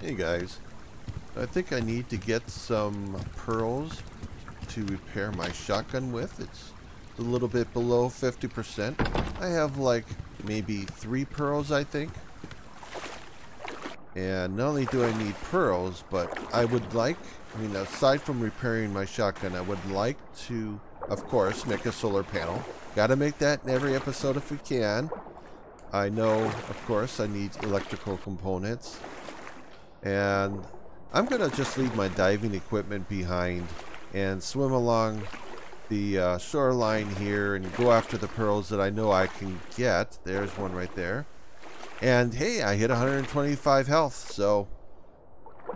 Hey guys, I think I need to get some pearls to repair my shotgun with. It's a little bit below 50%. I have like maybe three pearls, I think. And not only do I need pearls, but I would like, I mean, aside from repairing my shotgun, I would like to, of course, make a solar panel. Gotta make that in every episode if we can. I know, of course, I need electrical components. And I'm going to just leave my diving equipment behind and swim along the uh, shoreline here and go after the pearls that I know I can get. There's one right there. And hey, I hit 125 health, so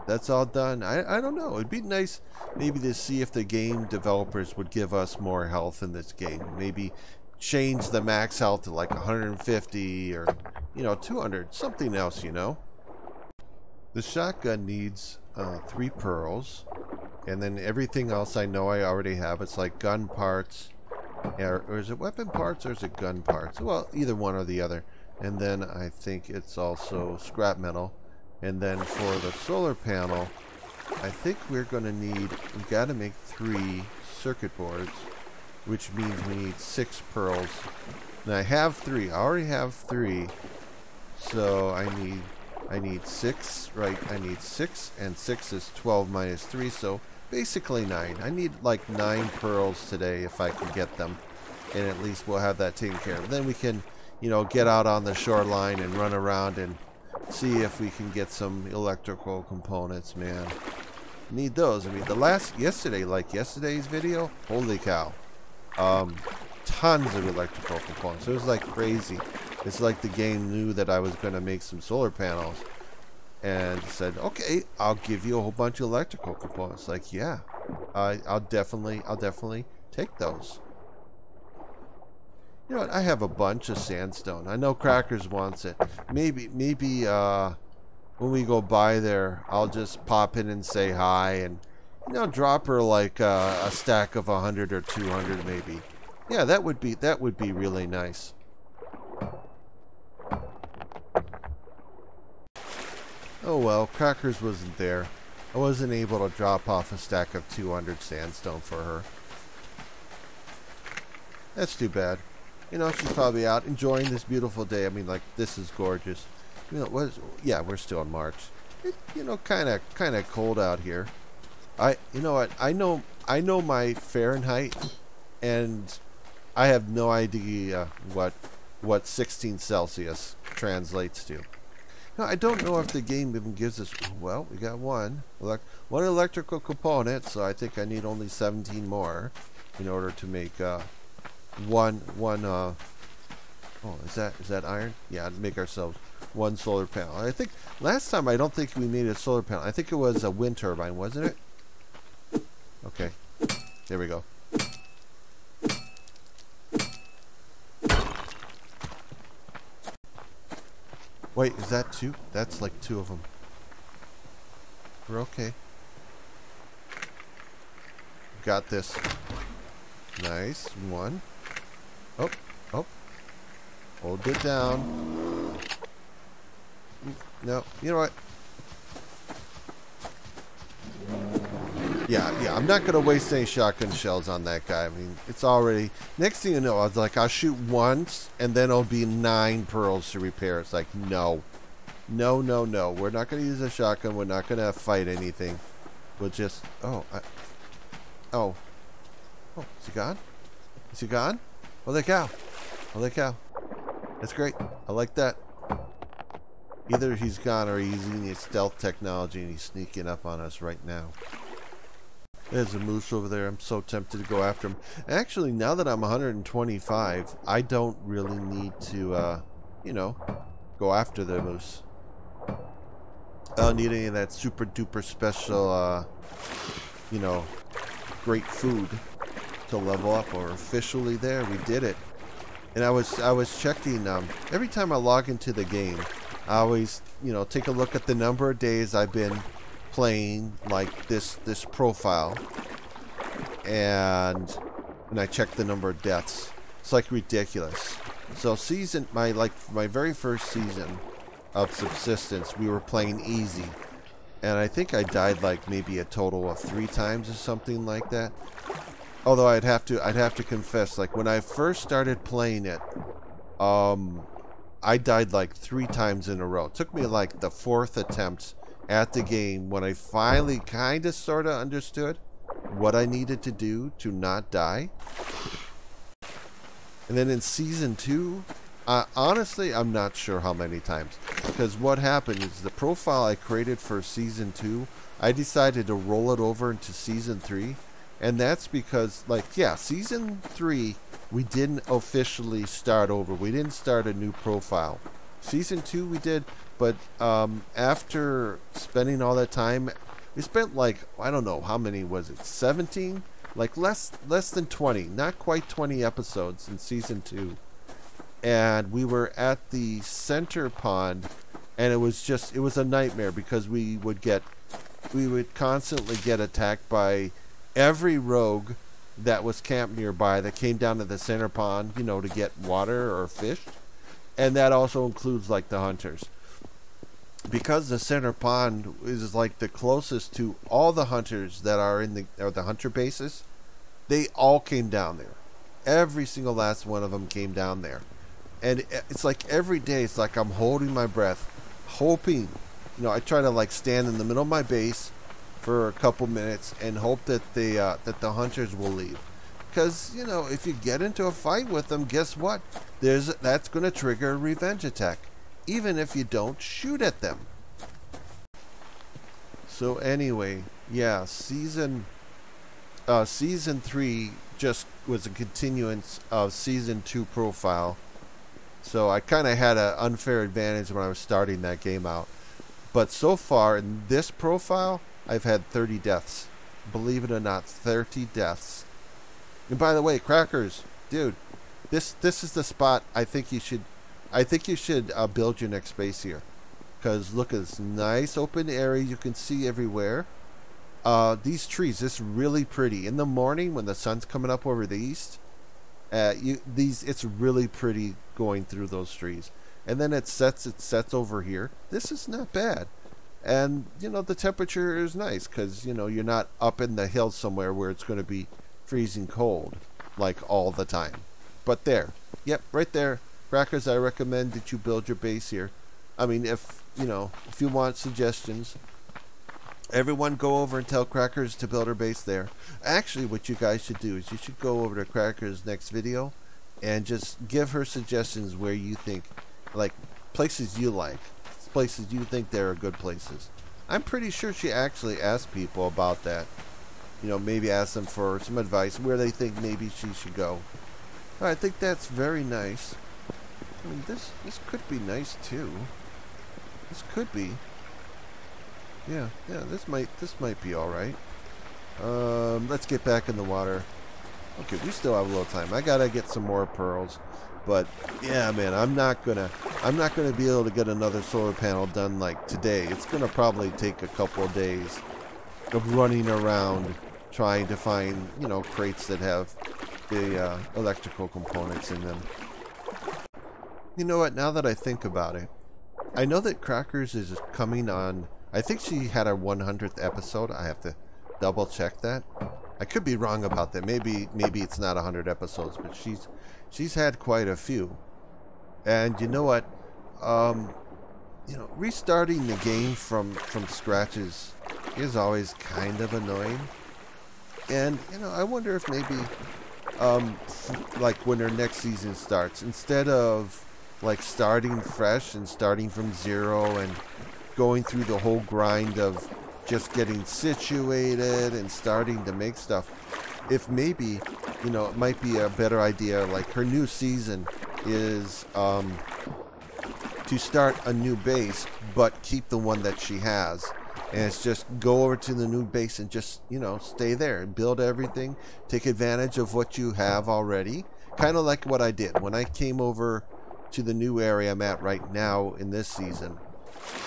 that's all done. I, I don't know. It'd be nice maybe to see if the game developers would give us more health in this game. Maybe change the max health to like 150 or, you know, 200. Something else, you know. The shotgun needs uh, three pearls. And then everything else I know I already have. It's like gun parts. Or, or is it weapon parts or is it gun parts? Well, either one or the other. And then I think it's also scrap metal. And then for the solar panel, I think we're going to need, we got to make three circuit boards, which means we need six pearls. And I have three. I already have three. So I need, I need six, right? I need six, and six is 12 minus three, so basically nine. I need like nine pearls today if I can get them. And at least we'll have that taken care of. Then we can, you know, get out on the shoreline and run around and see if we can get some electrical components, man. Need those. I mean, the last, yesterday, like yesterday's video, holy cow. Um, tons of electrical components. It was like crazy. It's like the game knew that I was going to make some solar panels and said, "Okay, I'll give you a whole bunch of electrical components." Like, yeah, I, I'll definitely, I'll definitely take those. You know what? I have a bunch of sandstone. I know Crackers wants it. Maybe, maybe uh, when we go by there, I'll just pop in and say hi, and you know, drop her like uh, a stack of a hundred or two hundred, maybe. Yeah, that would be that would be really nice. Oh well, Crackers wasn't there. I wasn't able to drop off a stack of 200 sandstone for her. That's too bad. You know, she's probably out enjoying this beautiful day. I mean, like, this is gorgeous. You know, what is, yeah, we're still in March. It, you know, kind of, kind of cold out here. I, you know what? I know, I know my Fahrenheit, and I have no idea what, what 16 Celsius translates to. Now, I don't know if the game even gives us... Well, we got one. Elect one electrical component, so I think I need only 17 more in order to make uh, one... one uh, oh, is that is that iron? Yeah, make ourselves one solar panel. I think last time I don't think we made a solar panel. I think it was a wind turbine, wasn't it? Okay. There we go. Wait, is that two? That's like two of them. We're okay. Got this. Nice. One. Oh, oh. Hold it down. No, you know what? Yeah, yeah, I'm not to waste any shotgun shells on that guy. I mean, it's already... Next thing you know, I was like, I'll shoot once, and then it'll be nine pearls to repair. It's like, no. No, no, no. We're not to use a shotgun. We're not to fight anything. We'll just... Oh, I... Oh. Oh, is he gone? Is he gone? Holy cow. Holy cow. That's great. I like that. Either he's gone or he's using his stealth technology and he's sneaking up on us right now. There's a moose over there. I'm so tempted to go after him. Actually, now that I'm 125, I don't really need to, uh, you know, go after the moose. I don't need any of that super duper special, uh, you know, great food to level up. We're officially there. We did it. And I was I was checking um, every time I log into the game. I always you know take a look at the number of days I've been playing like this this profile and and I check the number of deaths. It's like ridiculous. So season my like my very first season of subsistence we were playing easy and I think I died like maybe a total of three times or something like that. Although I'd have to I'd have to confess, like when I first started playing it, um, I died like three times in a row. It took me like the fourth attempt at the game when I finally kind of sort of understood what I needed to do to not die. And then in season two, honestly, I'm not sure how many times. Because what happened is the profile I created for season two, I decided to roll it over into season three. And that's because, like, yeah, season three, we didn't officially start over. We didn't start a new profile. Season two, we did, but um, after spending all that time, we spent like I don't know how many was it, 17, like less less than 20, not quite 20 episodes in season two. And we were at the center pond and it was just it was a nightmare because we would get we would constantly get attacked by every rogue that was camped nearby that came down to the center pond you know to get water or fish. And that also includes like the hunters because the center pond is like the closest to all the hunters that are in the or the hunter bases they all came down there. Every single last one of them came down there. And it's like every day it's like i'm holding my breath hoping you know i try to like stand in the middle of my base for a couple minutes and hope that the uh, that the hunters will leave. Because you know if you get into a fight with them guess what? There's that's going to trigger a revenge attack even if you don't shoot at them so anyway yeah season uh, season 3 just was a continuance of season 2 profile so I kind of had an unfair advantage when I was starting that game out. But so far in this profile, I've had 30 deaths. Believe it or not, 30 deaths. And by the way, crackers, dude, this this is the spot I think you should I think you should uh, build your next base here. Cuz look at this nice open area you can see everywhere. Uh, these trees, this really pretty. In the morning when the sun's coming up over the east, uh, you these it's really pretty going through those trees, and then it sets it sets over here. This is not bad, and you know the temperature is nice because you know you're not up in the hills somewhere where it's going to be freezing cold like all the time. But there, yep, right there, crackers. I recommend that you build your base here. I mean, if you know if you want suggestions, Everyone go over and tell Crackers to build her base there. Actually, what you guys should do is you should go over to Crackers' next video and just give her suggestions where you think, like, places you like, places you think there are good places. I'm pretty sure she actually asked people about that. You know, maybe ask them for some advice where they think maybe she should go. I think that's very nice. I mean, this this could be nice too. This could be. Yeah, yeah, this might this might be all right. Um, let's get back in the water. Okay, we still have a little time. I gotta get some more pearls, but yeah, man, I'm not gonna I'm not gonna be able to get another solar panel done like today. It's gonna probably take a couple of days of running around trying to find you know crates that have the uh, electrical components in them. You know what? Now that I think about it, I know that Crackers is coming on I think she had her 100th episode. I have to double check that. I could be wrong about that. Maybe maybe it's not 100 episodes, but she's she's had quite a few. And you know what? Um, you know, restarting the game from from scratch is is always kind of annoying. And you know, I wonder if maybe um, like when her next season starts, instead of like starting fresh and starting from zero and going through the whole grind of just getting situated and starting to make stuff. If maybe, you know, it might be a better idea, like her new season is um, to start a new base, but keep the one that she has. And it's just go over to the new base and just, you know, stay there and build everything. Take advantage of what you have already. Kind of like what I did when I came over to the new area I'm at right now in this season.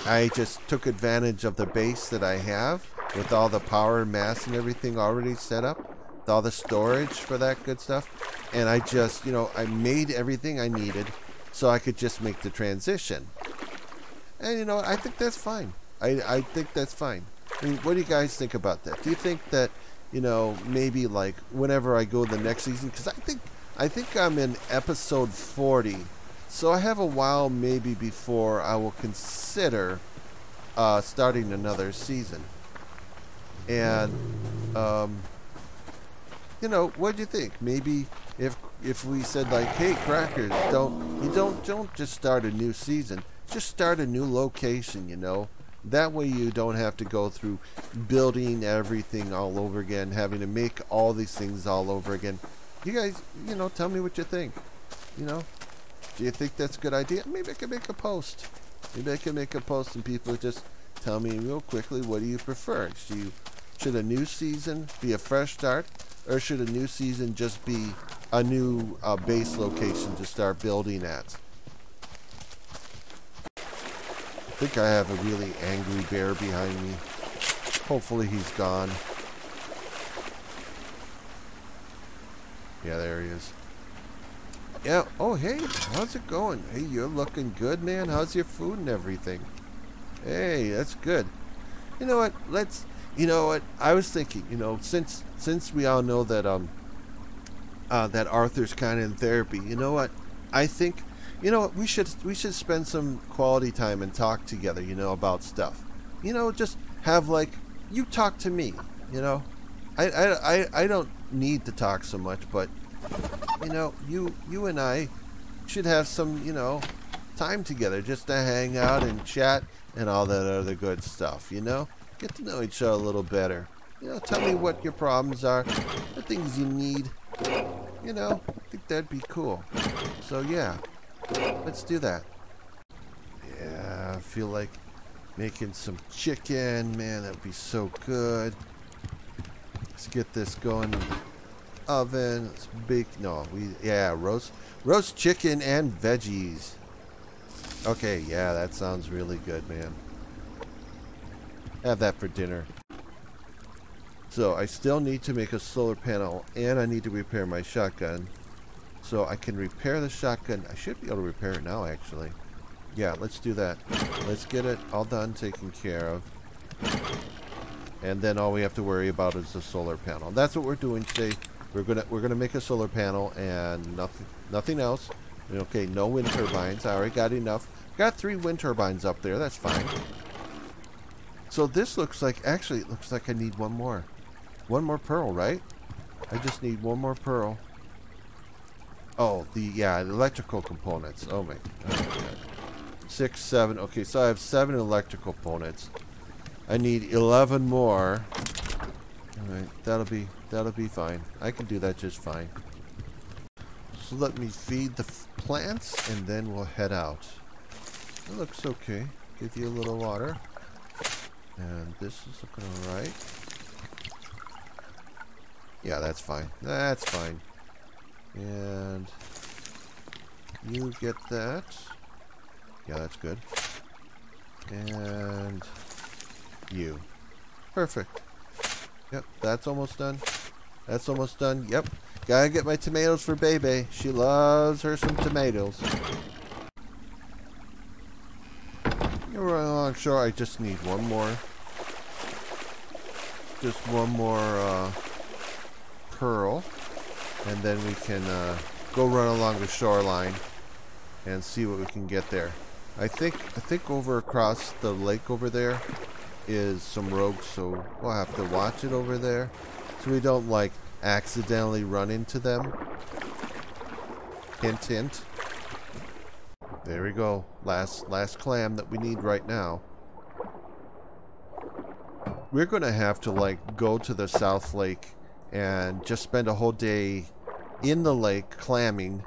I just took advantage of the base that I have with all the power and mass and everything already set up, with all the storage for that good stuff. And I just, you know, I made everything I needed so I could just make the transition. And, you know, I think that's fine. I, I think that's fine. I mean, what do you guys think about that? Do you think that, you know, maybe like whenever I go the next season, because I think I think I'm in episode 40, so I have a while maybe before I will consider uh, starting another season. And um, you know, what do you think? Maybe if if we said like, hey, crackers, don't you don't don't just start a new season, just start a new location. You know, that way you don't have to go through building everything all over again, having to make all these things all over again. You guys, you know, tell me what you think. You know, do you think that's a good idea? Maybe I can make a post. Maybe I can make a post and people just tell me real quickly what do you prefer? Do you should a new season be a fresh start, or should a new season just be a new uh, base location to start building at? I think I have a really angry bear behind me. Hopefully he's gone. Yeah, there he is. Yeah, oh hey, how's it going? Hey, you're looking good, man. How's your food and everything? Hey, that's good. You know what? Let's you know what? I was thinking, you know, since since we all know that um uh, that Arthur's kind of in therapy, you know what? I think you know what? We should we should spend some quality time and talk together, you know, about stuff. You know, just have like you talk to me, you know. I I I, I don't need to talk so much, but you know, you you and I should have some, you know, time together just to hang out and chat and all that other good stuff, you know? Get to know each other a little better. You know, tell me what your problems are, the things you need. You know, I think that'd be cool. So yeah, let's do that. Yeah, I feel like making some chicken. Man, that'd be so good. Let's get this going. Oven. Let's. No, we yeah roast roast chicken and veggies. Okay, yeah, that sounds really good, man. Have that for dinner. So I still need to make a solar panel and I need to repair my shotgun. So I can repair the shotgun. I should be able to repair it now actually. Yeah, let's do that. Let's get it all done, taken care of. And then all we have to worry about is the solar panel. That's what we're doing today. We're gonna we're gonna make a solar panel and nothing nothing else. Okay, no wind turbines. I already got enough. Got three wind turbines up there. That's fine. So this looks like, actually it looks like I need one more. One more pearl, right? I just need one more pearl. Oh, the, yeah, the electrical components. Oh my, oh my. Six, seven. Okay, so I have seven electrical components. I need 11 more. Alright, that'll be, that'll be fine. I can do that just fine. So let me feed the plants and then we'll head out. It looks okay. Give you a little water. And this is looking alright. Yeah, that's fine. That's fine. And you get that. Yeah, that's good. And you. Perfect. Yep, that's almost done. That's almost done. Yep. Gotta get my tomatoes for Bebe. She loves her some tomatoes. You're along shore. I just need one more. Just one more uh, pearl. And then we can uh, go run along the shoreline and see what we can get there. I think I think over across the lake over there is some rogues, so we'll have to watch it over there so we don't like accidentally run into them. Hint hint. There we go. Last last clam that we need right now. We're going to have to like go to the South Lake and just spend a whole day in the lake clamming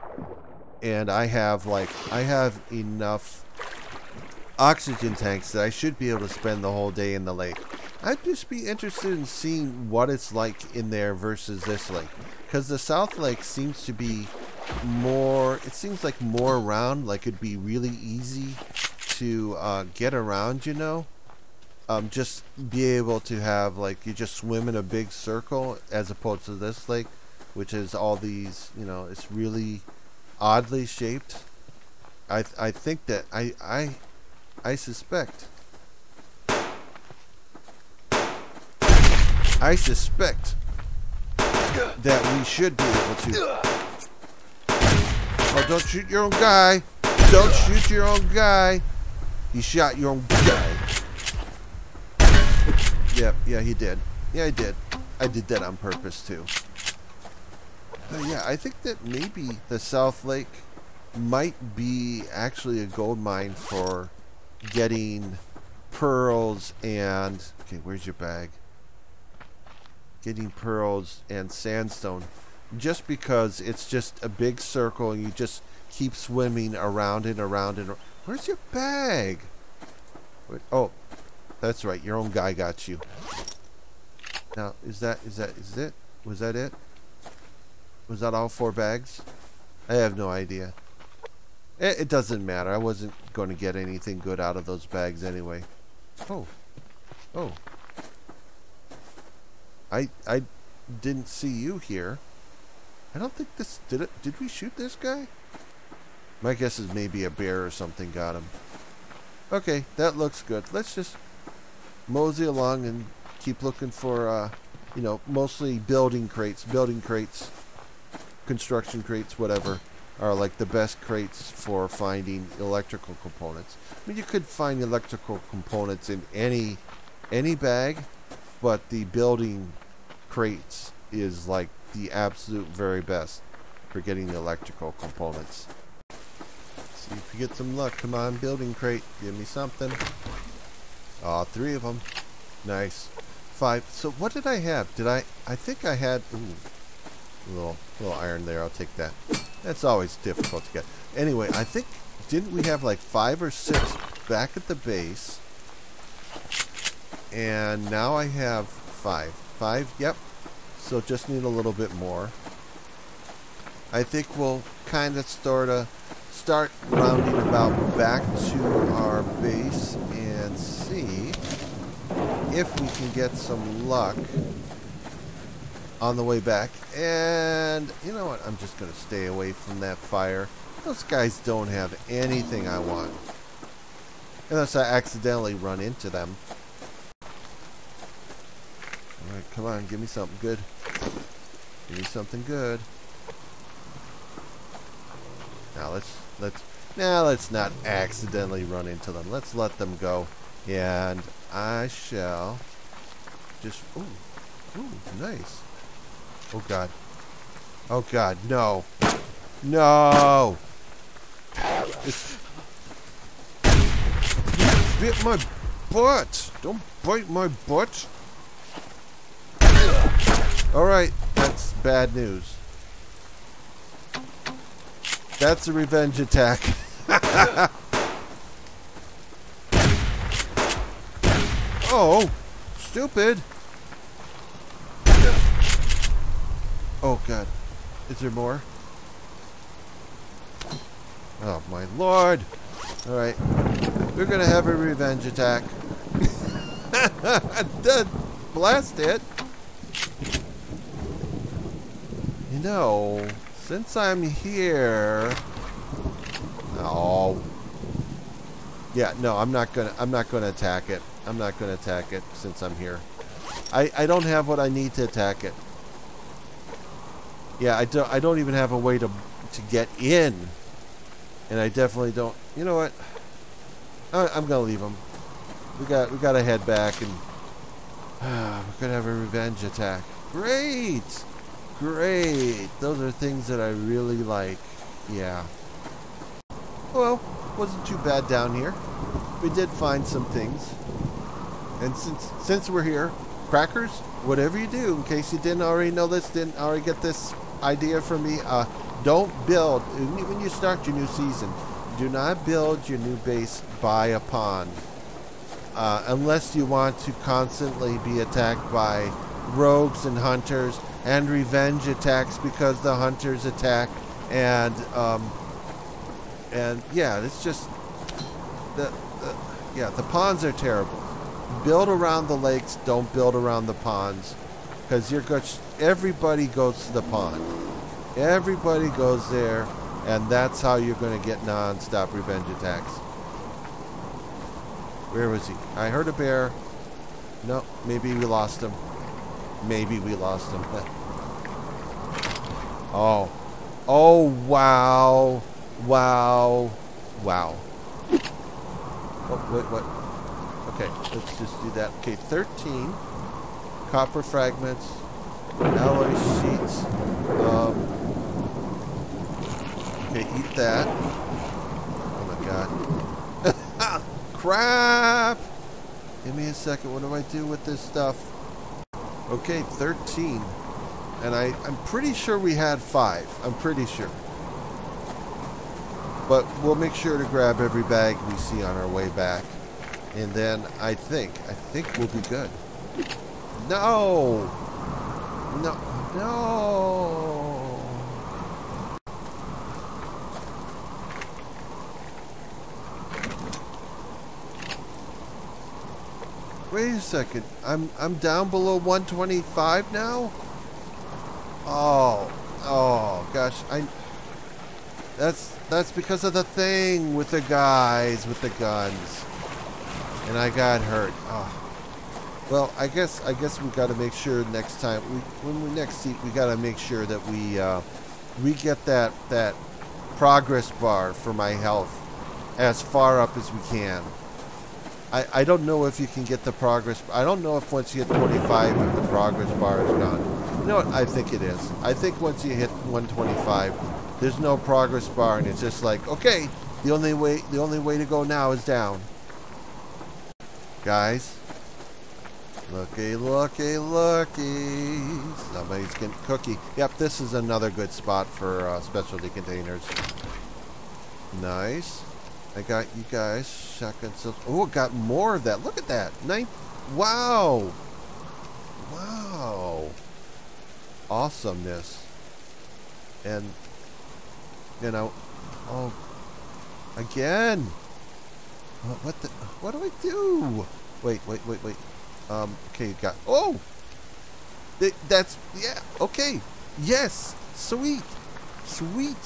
and I have like I have enough oxygen tanks that I should be able to spend the whole day in the lake. I'd just be interested in seeing what it's like in there versus this lake. Because the South Lake seems to be more it seems like more around like it'd be really easy to uh, get around you know um, just be able to have like you just swim in a big circle as opposed to this lake which is all these you know it's really oddly shaped I, I think that I, I I suspect I suspect that we should be able to. Oh, don't shoot your own guy. Don't shoot your own guy. You shot your own guy. Yep, yeah, he did. Yeah, I did. I did that on purpose, too. But yeah, I think that maybe the South Lake might be actually a gold mine for getting pearls and... Okay, where's your bag? Getting pearls and sandstone. Just because it's just a big circle and you just keep swimming around and around and... Where's your bag? Wait, oh, that's right. Your own guy got you. Now, is that, is that, is it? Was that it? Was that all four bags? I have no idea. It, it doesn't matter. I wasn't going to get anything good out of those bags anyway. Oh. Oh. I, I didn't see you here. I don't think this, did it, did we shoot this guy? My guess is maybe a bear or something got him. Okay, that looks good. Let's just mosey along and keep looking for, uh, you know, mostly building crates, building crates, construction crates, whatever, are like the best crates for finding electrical components. I mean, you could find electrical components in any any bag, but the building crates is like the absolute very best for getting the electrical components. See if you get some luck. Come on, building crate. Give me something. Aw, oh, three of them. Nice. Five. So what did I have? Did I... I think I had... Ooh. A little, little iron there. I'll take that. That's always difficult to get. Anyway, I think... Didn't we have like five or six back at the base? And now I have five. Five? Yep. So just need a little bit more. I think we'll kind of sort of start rounding about back to our base and see if we can get some luck on the way back. And what? I'm just going to stay away from that fire. Those guys don't have anything I want. Unless I accidentally run into them. Alright, come on. Give me something good. Give me something good. Now let's let's now let's not accidentally run into them. Let's let them go. And I shall just ooh ooh nice. Oh god. Oh god, no. No. It's bit my butt. Don't bite my butt. Alright, that's bad news. That's a revenge attack. oh, stupid. Oh, God. Is there more? Oh, my lord. Alright. We're going to have a revenge attack. Blast it. You know, since I'm here... Oh. Yeah, no, I'm not gonna I'm not gonna attack it. I'm not gonna attack it since I'm here. I, I don't have what I need to attack it. Yeah, I don't I don't even have a way to to get in. And I definitely don't you know what? I, I'm gonna leave them. We got we gotta head back and uh, we're gonna have a revenge attack. Great! Great. Those are things that I really like. Yeah. Well, wasn't too bad down here. We did find some things. And since since we're here, crackers, whatever you do, in case you didn't already know this, didn't already get this idea for me, uh, don't build when you start your new season. Do not build your new base by a pond, uh, unless you want to constantly be attacked by rogues and hunters and revenge attacks because the hunters attack and um, and yeah it's just the, the yeah the ponds are terrible build around the lakes don't build around the ponds because you're good everybody goes to the pond everybody goes there and that's how you're going to get non-stop revenge attacks where was he i heard a bear no maybe we lost him maybe we lost him. oh. Oh, wow. Wow. Wow. Oh, wait, what? Okay, let's just do that. Okay, 13 copper fragments, alloy sheets. Um, okay, eat that. Oh my god. Crap! Give me a second. What do I do with this stuff? Okay, 13. And I, I'm pretty sure we had five. I'm pretty sure. But we'll make sure to grab every bag we see on our way back. And then I think, I think we'll be good. No! No, no! Wait a second. I'm I'm down below 125 now? Oh, oh gosh, I. That's that's because of the thing with the guys with the guns, and I got hurt. Oh. Well, I guess I guess we got to make sure next time we when we next see we got to make sure that we uh, we get that that progress bar for my health as far up as we can. I, I don't know if you can get the progress. I don't know if once you hit 25 if the progress bar is gone. You know what? I think it is. I think once you hit 125, there's no progress bar, and it's just like, okay, the only way the only way to go now is down. Guys, looky, looky, looky. Somebody's getting cookie. Yep, this is another good spot for uh, specialty containers. Nice. I got you guys. Shotgun silk. Oh, got more of that. Look at that. Nine. Wow. Wow awesomeness. And, you know, oh, again. What the, what do I do? Wait, wait, wait, wait. Um, okay, got, oh! It, that's, yeah, okay. Yes, sweet, sweet.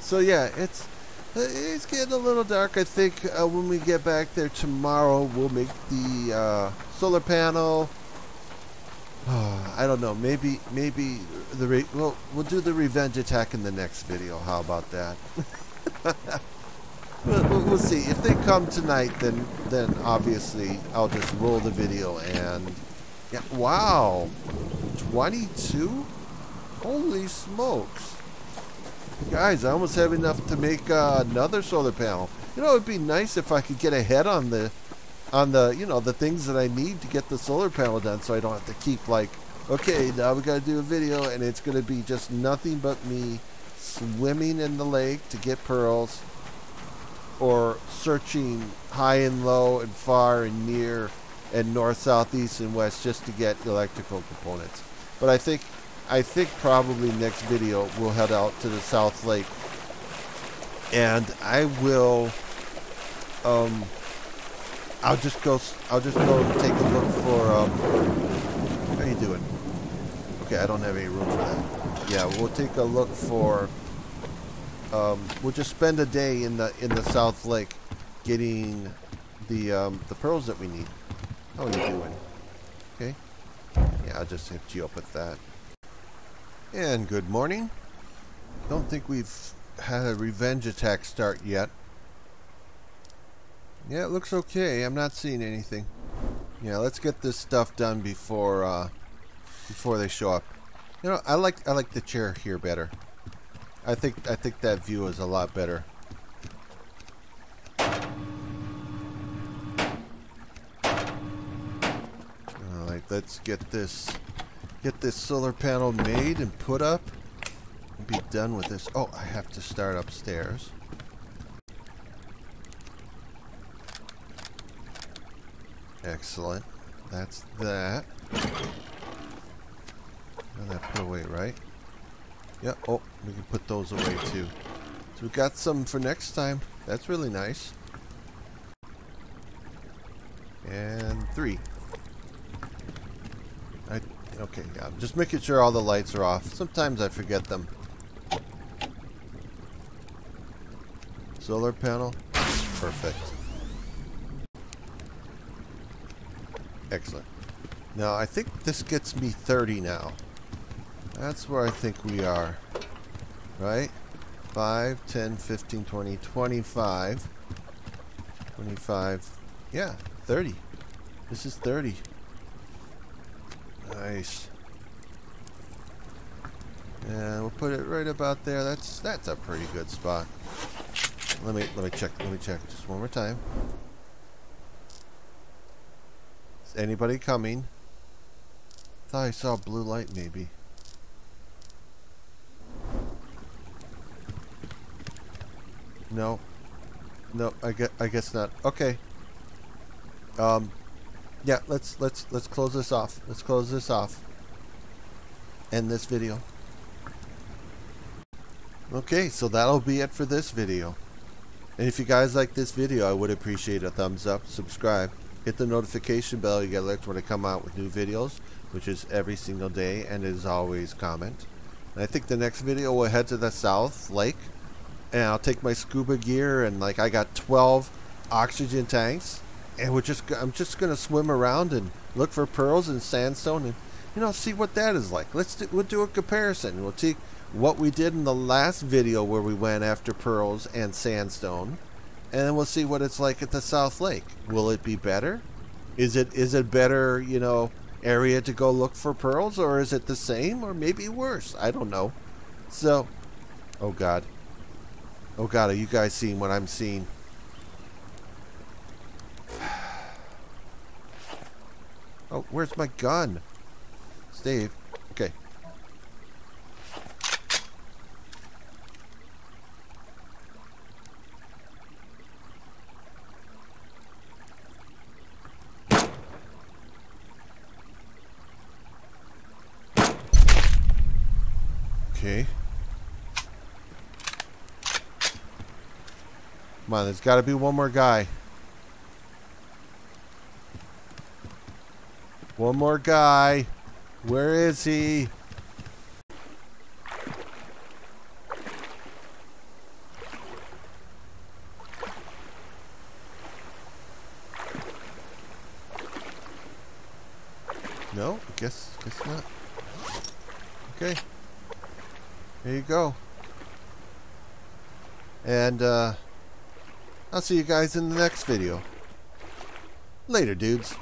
So yeah, it's, it's getting a little dark. I think uh, when we get back there tomorrow, we'll make the uh, solar panel I don't know. Maybe, maybe the re well, we'll do the revenge attack in the next video. How about that? we'll, we'll, see. If they come tonight, then then obviously I'll just roll the video and yeah. Wow, twenty-two. Holy smokes, guys! I almost have enough to make uh, another solar panel. You know, it'd be nice if I could get ahead on the on the you know the things that I need to get the solar panel done, so I don't have to keep like, okay, now we got to do a video, and it's going to be just nothing but me swimming in the lake to get pearls, or searching high and low and far and near and north, south, east, and west just to get electrical components. But I think I think probably next video we'll head out to the South Lake, and I will. Um, I'll just go. I'll just go and take a look for. Um, how you doing? Okay, I don't have any room for that. Yeah, we'll take a look for. Um, we'll just spend a day in the in the South Lake, getting the um, the pearls that we need. How are you doing? Okay. Yeah, I'll just hit you up with that. And good morning. Don't think we've had a revenge attack start yet. Yeah, it looks okay. I'm not seeing anything. Yeah, let's get this stuff done before uh, before they show up. You know, I like I like the chair here better. I think I think that view is a lot better. Alright, let's get this get this solar panel made and put up. And be done with this. Oh, I have to start upstairs. Excellent. That's that. And that put away, right? Yeah, oh, we can put those away too. So we got some for next time. That's really nice. And three. I, okay, yeah, I'm just making sure all the lights are off. Sometimes I forget them. Solar panel. Perfect. Excellent. Now, I think this gets me 30 now. That's where I think we are. Right? 5, 10, 15, 20, 25. 25. Yeah, 30. This is 30. Nice. Yeah, we'll put it right about there. That's that's a pretty good spot. Let me let me check. Let me check just one more time. Is anybody coming? Thought I saw a blue light maybe. No. No, I guess, I guess not. Okay. Um yeah, let's let's let's close this off. Let's close this off. End this video. Okay, so that'll be it for this video. And if you guys like this video, I would appreciate a thumbs up, subscribe, hit the notification bell, you get alerts when I come out with new videos, which is every single day, and as always, comment. And I think the next video will head to the south lake, and I'll take my scuba gear, and like I got 12 oxygen tanks, and we're just I'm just gonna swim around and look for pearls and sandstone, and you know see what that is like. Let's do, we'll do a comparison. We'll take what we did in the last video where we went after pearls and sandstone and then we'll see what it's like at the South Lake. Will it be better? Is it is it better, you know, area to go look for pearls or is it the same or maybe worse? I don't know. So, oh god. Oh god, are you guys seeing what I'm seeing? Oh, where's my gun? Steve. Okay. Okay. Come on, there's got to be one more guy. One more guy. Where is he? No, I guess guess not. Okay. There you go. And uh I'll see you guys in the next video. Later, dudes.